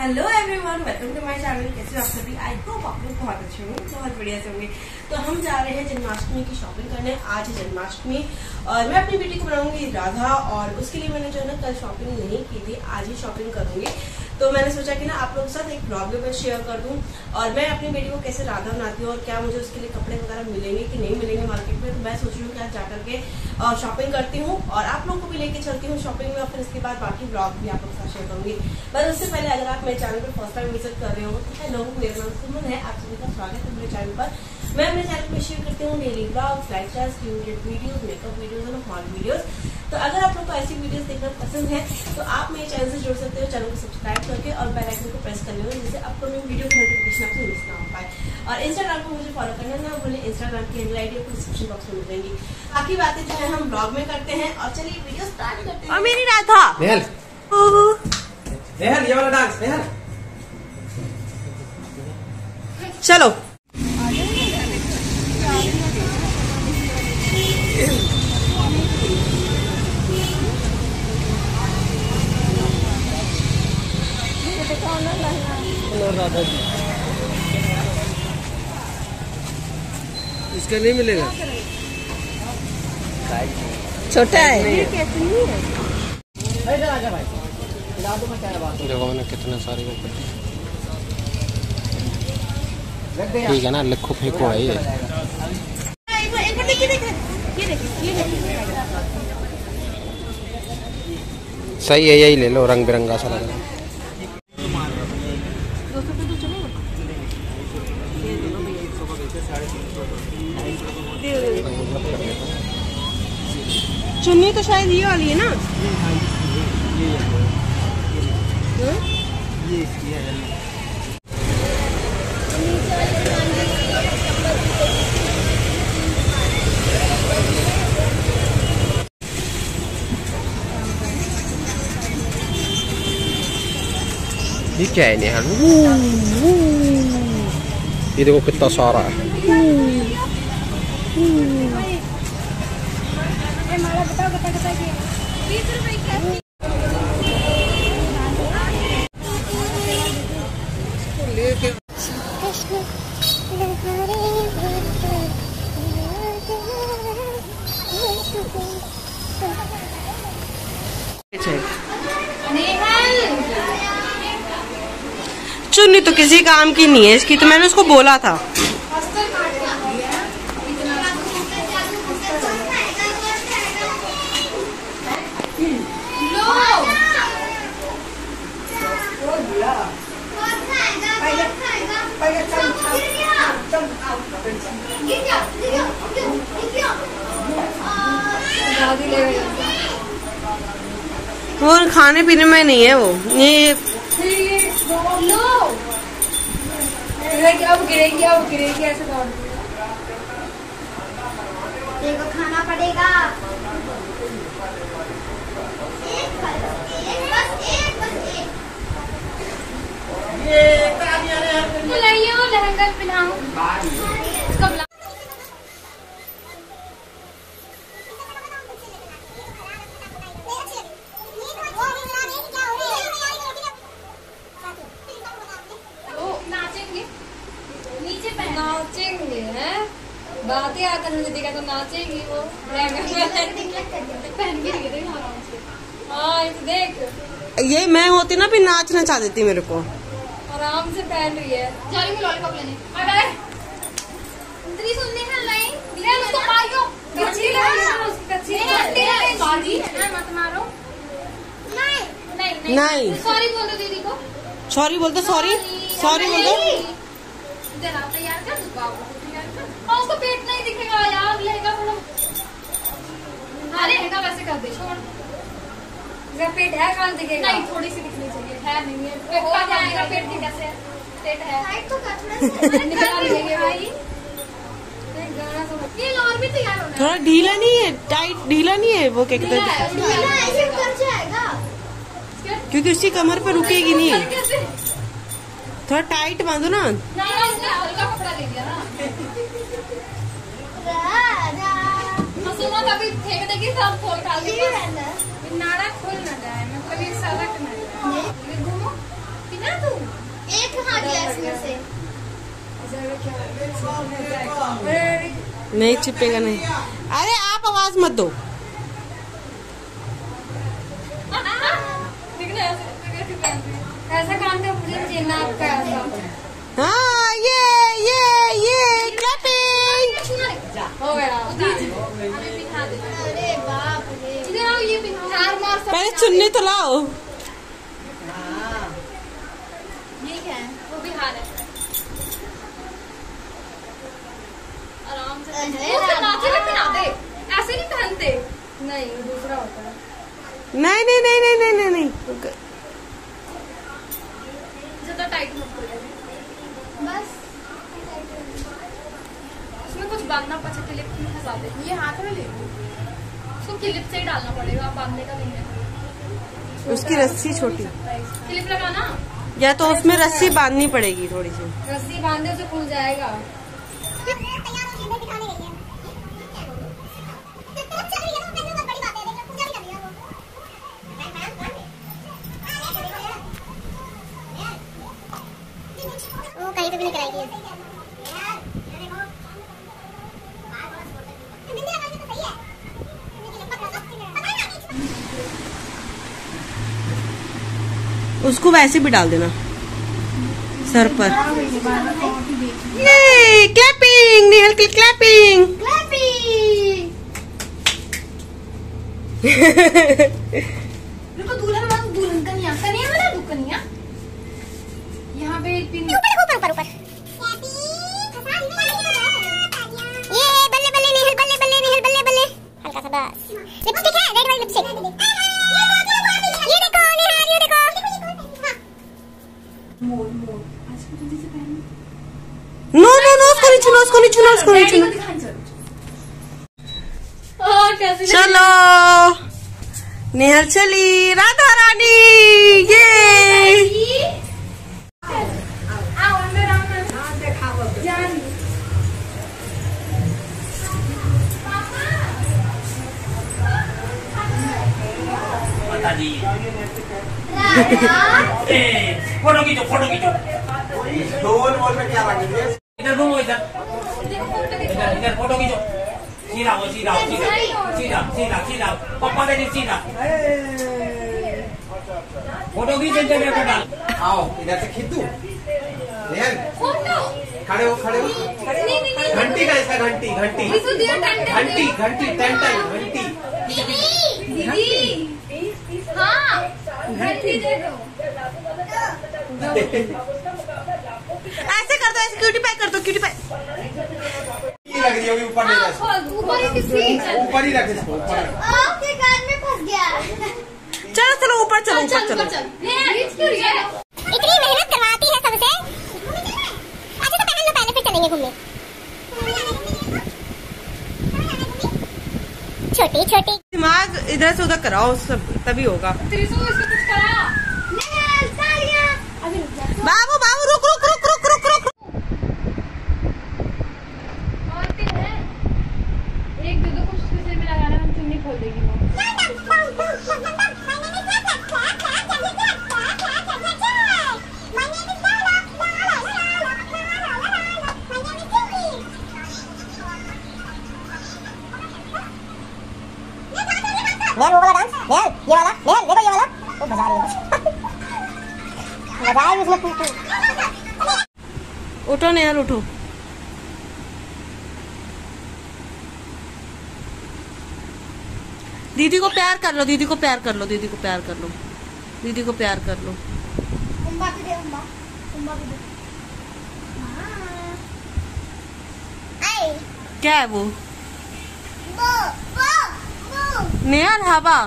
Hello everyone welcome to my channel कैसे आप सभी? आई होप आप लोग बहुत अच्छे होंगे, बहुत बढ़िया से होंगे। तो हम जा रहे हैं जन्माष्टमी की शॉपिंग करने। आज है जन्माष्टमी और मैं अपनी बेटी को बनाऊँगी राधा और उसके लिए मैंने जो है ना कल शॉपिंग नहीं की थी, आज ही शॉपिंग करूँगी। तो मैंने सोचा कि ना आप लोगों के साथ एक ब्लॉग में शेयर कर दूँ और मैं अपनी बेटी को कैसे राधा बनाती हूँ और क्या मुझे उसके लिए कपड़े वगैरह मिलेंगे कि नहीं मिलेंगे मार्केट में तो मैं सोच रही हूँ कि आज जाकर के शॉपिंग करती हूँ और आप लोग को भी लेके चलती हूँ शॉपिंग में और फिर इसके बाद बाकी ब्लॉग भी आप शेयर करूँगी। बस उससे पहले अगर आप मेरे चैनल पर फ़र्स्ट टाइम विज़िट कर रहे हो तो हेलो मेरा नाम सुमन है आप सभी का स्वागत है मेरे चैनल पर। मैं अपने चैनल में शेयर करती हूँ daily blogs lifestyle videos makeup videos और हॉल वीडियोज़ तो अगर आप लोग को ऐसी वीडियोस देखना पसंद है तो आप मेरे चैनल से जुड़ सकते हो चैनल को सब्सक्राइब करके और बेल आइकन को प्रेस कर लो जिससे अपकमिंग वीडियो की नोटिफिकेशन आपको मिस ना हो पाए। और इंस्टाग्राम पर मुझे फॉलो करना ना बोले इंस्टाग्राम की हैंडल आईडी आपको डिस्क्रिप्शन बॉक्स में मिल जाएँगी। बाकी बातें जो है हम ब्लॉग में करते हैं। और चलिए वीडियो स्टार्ट करते हैं। और मेरी राधा नेहल नेहल ये वाला डांस नेहल चलो। राधा जी इसका नहीं मिलेगा। छोटा है। देखो मैंने कितने सारे को ठीक है ना लिखो फेंको है ये सही है यही ले लो रंग बिरंगा सा लग रहा है चुन्नी तो शायद ये वाली है ना? ये क्या है निहाल ये देखो कितना सारा है चुन्नी तो किसी काम की नहीं है इसकी तो मैंने उसको बोला था। वो खाने पीने में नहीं है वो ये खाना पड़ेगा लहंगा इसका बुला ओ नाचेंगे नीचे पहन नाचेंगे हैं बातें आकर मुझे देखा तो नाचेंगी वो पहन के रही आराम से। हाँ ये तो देख ये मैं होती ना भी नाच नचा देती मेरे को। आराम से पहन रही है। जा रही हूँ लॉलीपॉप लेने अरे इतनी सुनने है लाइन ले उसको मारियो कच्ची ले उसकी कच्ची सॉरी मत मारो। नहीं नहीं नहीं। सॉरी बोल दो दीदी को। सॉरी बोल दो सॉरी सॉरी बोल दो। जरा तैयार कर दो बाबू तैयार कर। और उसको पेट नहीं दिखेगा यार लहंगा थोड़ा अरे वैसे कर दे छोड़। पेट है कहाँ दिखेगा। नहीं थोड़ी सी दिखनी चाहिए। है नहीं है हो जाएगा? पेट की कैसे पेट है। तो थोड़ा सा। निकाल लेंगे भाई। होना थोड़ा ढीला नहीं है टाइट ढीला नहीं है वो क्या कहते हैं है? क्योंकि उसकी कमर पर रुकेगी नहीं। थोड़ा टाइट बांधो ना हल्का कपड़ा ले लिया ना। फेंक देगी सब खोल डाल देगी नाड़ा खुल ना जाए मतलब ये सड़क ना जाए घूमो। बिना तू? एक हाँ दिया इसमें से। नहीं चिपेगा नहीं। अरे आप आवाज़ मत दो। ऐसा काम का मुझे चेना आपका ऐसा। हाँ ये ये ये क्लैपिंग हो गया। पहले चुन्नी तो लाओ। ये क्या है वो है। आराम से पहना दे। ऐसे नहीं पहनते। नहीं वो दूसरा होता है। नहीं नहीं नहीं नहीं नहीं नहीं नहीं ज़्यादा टाइट मत करो बस। उसमें कुछ बांधना पचा फंसा दे। ये हाथ में ले। उसको क्लिप से ही डालना पड़ेगा आप बांधने का नहीं है। उसकी रस्सी छोटी। क्लिप लगाना? या तो उसमें रस्सी बांधनी पड़ेगी थोड़ी सी। रस्सी बांधे से खुल जाएगा। वो कहीं पे भी नहीं कराएगी उसको वैसे भी डाल देना। सर पर। ये क्लैपिंग निहल की क्लैपिंग यहाँ पे एक पिन ऊपर ऊपर ऊपर? ये बल्ले बल्ले निहल बल्ले बल्ले निहल बल्ले बल्ले हल्का सा बस। लिपस्टिक है रेड वाली लिपस्टिक उसको नहीं छूना उसको नहीं कैसे चलो। निहल चली राधा रानी ये। आओ अंदर आओ अंदर। जान। फ़ोटो खींचो फ़ोटो खींचो। बोल में क्या लगेंगे इधर घूमो इधर। इधर इधर फ़ोटो खींचो। सीधा हो सीधा हो सीधा। सीधा सीधा सीधा। पप्पा दे सीधा। फ़ोटो खींचो मेरे डाल आओ इधर से खींचू निहल खड़े हो खड़े हो। घंटी का इसका घंटी घंटी। टेन घंटी घंटी टेन घंटी। हाँ घंटी ऐसे दो क्यूटी पैक कर दो क्यूटी पैक ये लग रही है ऊपर ऊपर ही किसी ऊपर ही रख इसको ऊपर आपके कान में फंस गया। चलो चलो ऊपर चलो ऊपर चलो बीच क्यों रही है। इतनी मेहनत करवाती है सबसे। अच्छा तो पहन लो पहले फिर चलेंगे घूमने। छोटी छोटी। दिमाग इधर से उधर कराओ सब तभी होगा। जा बाबू बाबू रुक रुक रुक और पिन है एक दो दो कुछ उसके सिर में लगाना हम चुन्नी खोल देगी वो नेहल वो वाला डांस ये वाला देखो ये वाला वो रही है रही उठो निहल उठो। दीदी को प्यार कर लो दीदी को प्यार कर लो दीदी को प्यार कर लो। दीदी को प्यार कर लो। आई क्या है वो? वो वो वो नेहल हवा।